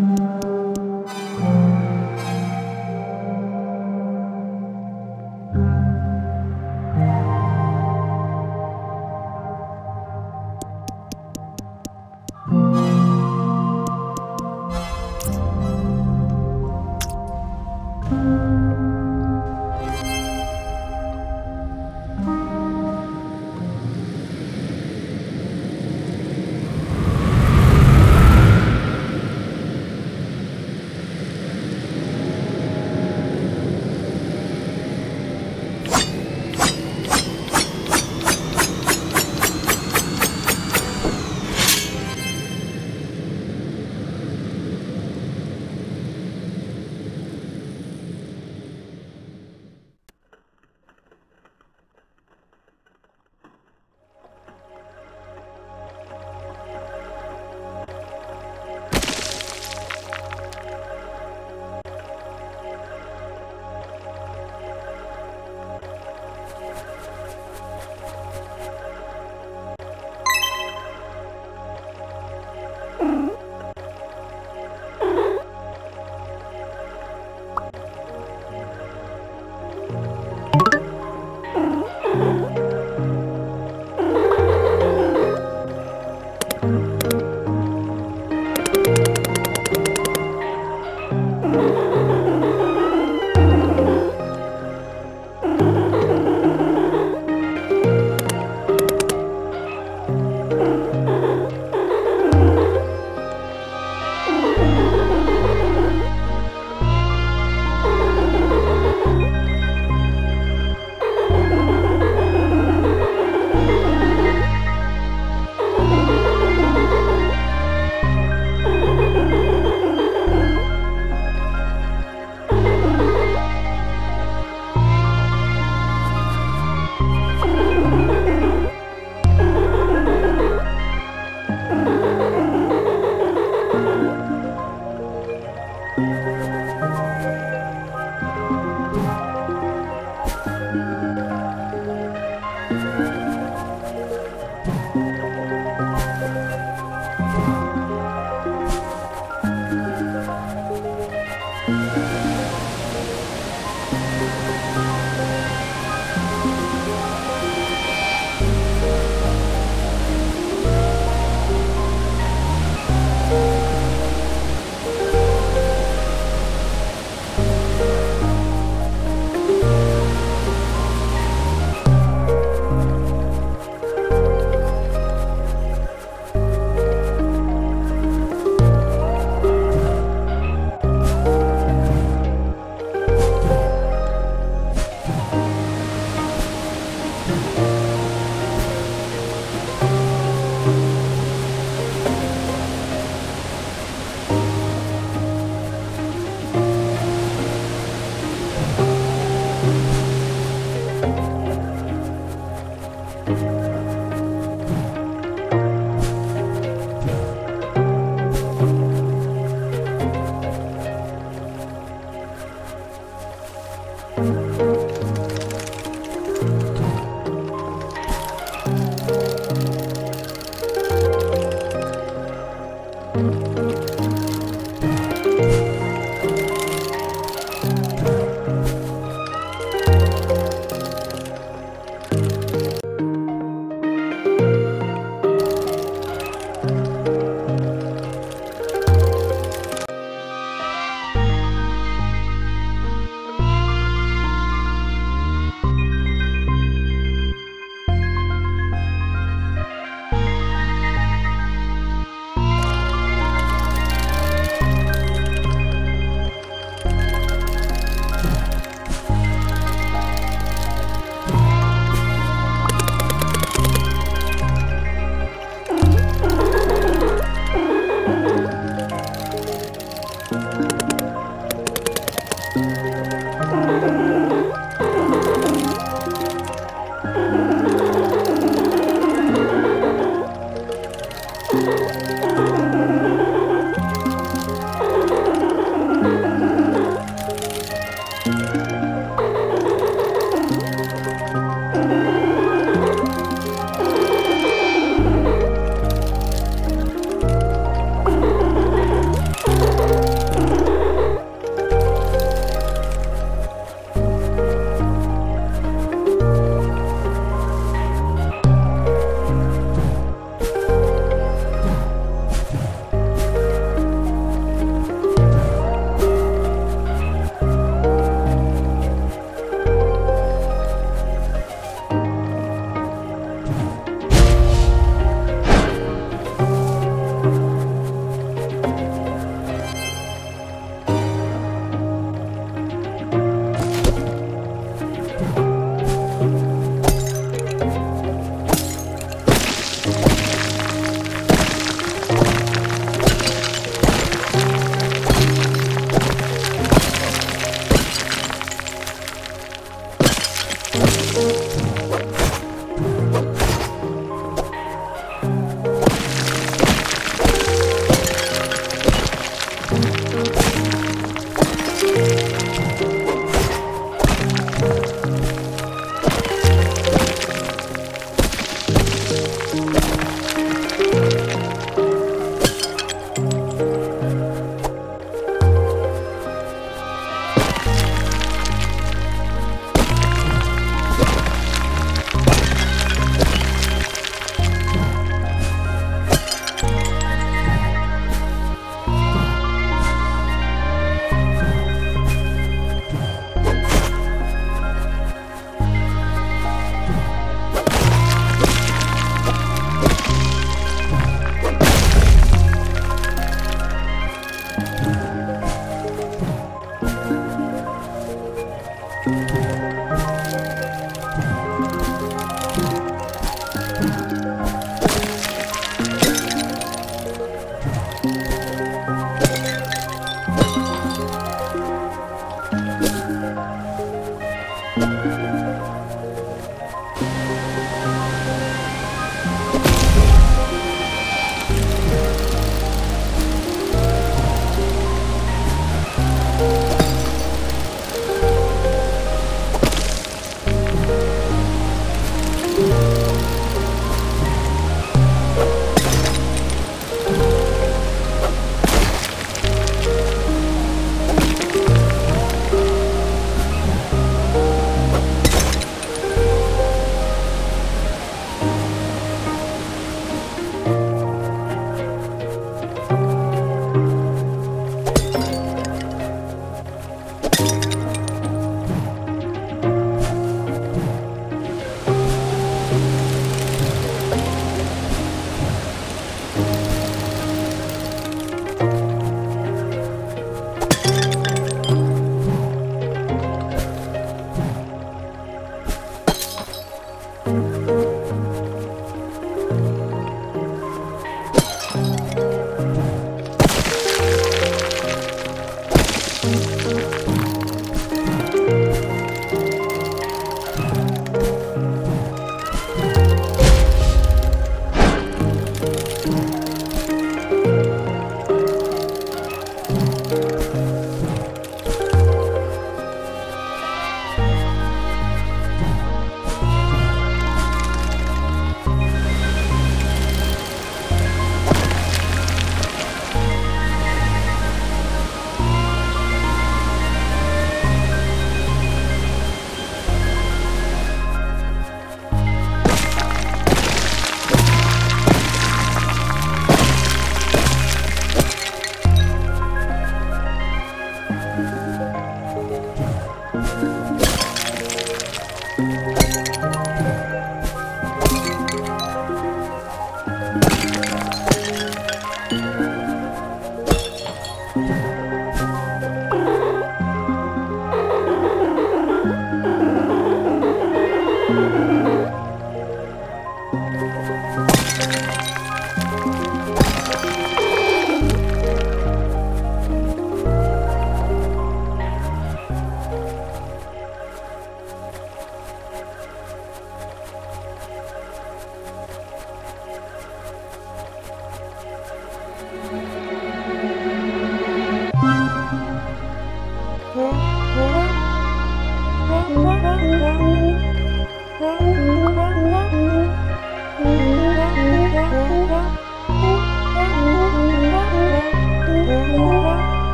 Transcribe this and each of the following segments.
Mm-hmm.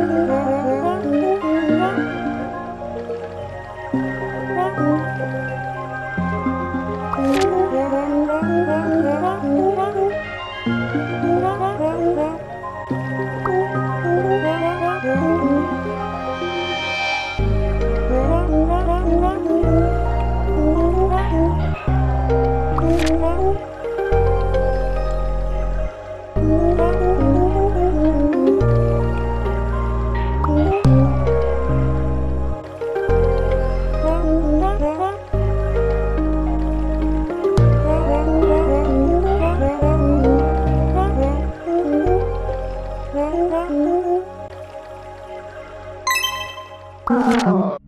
Oh, Có?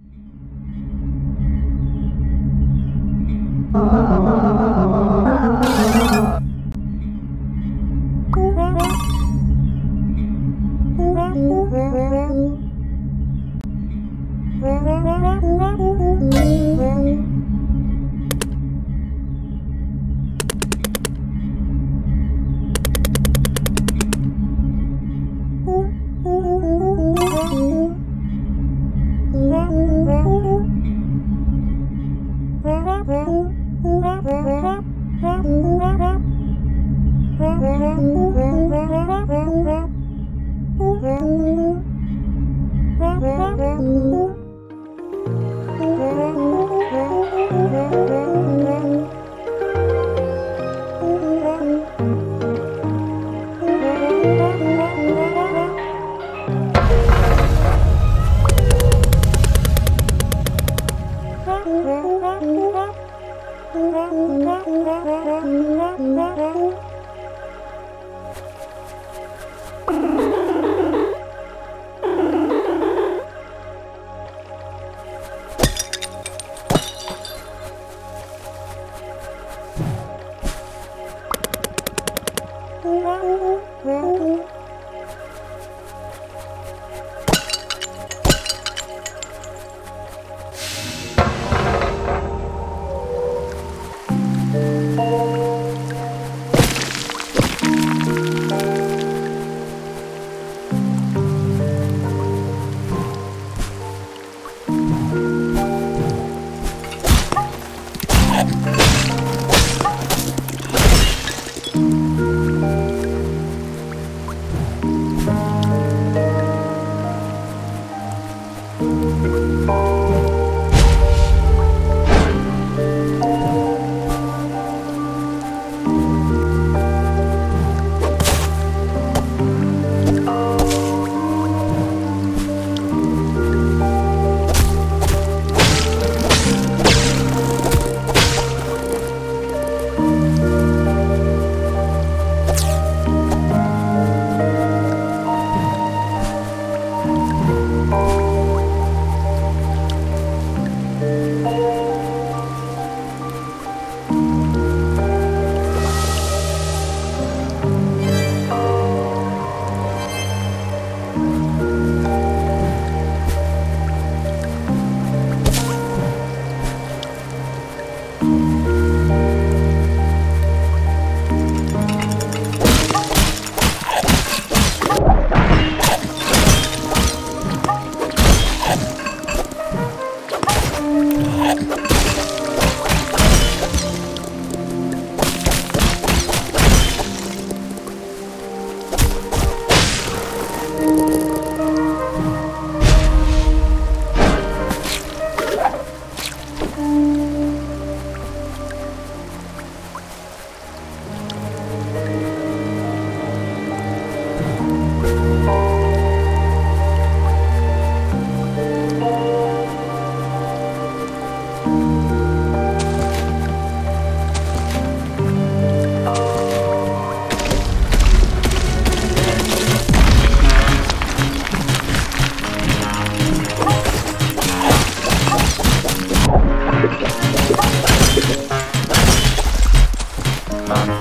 man.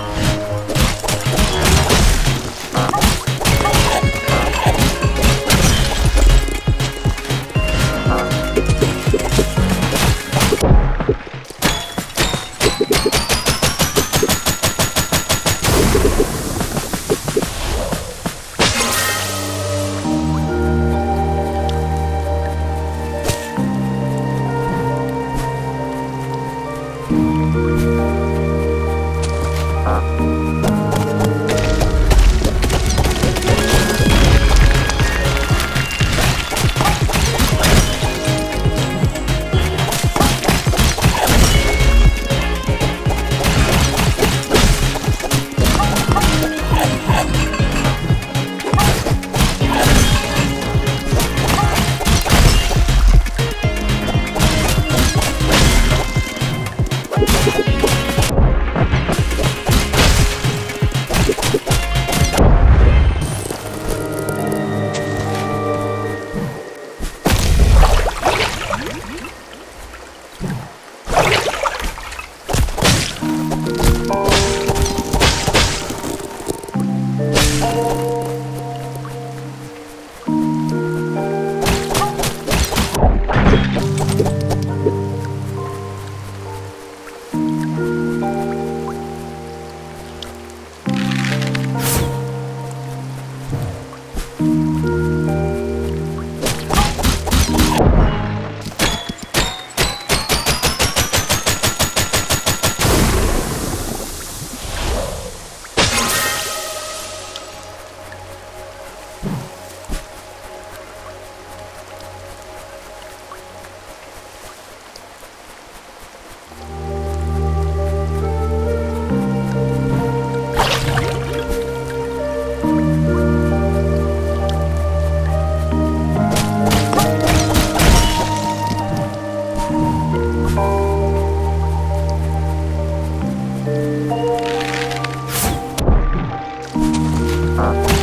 Uh-huh.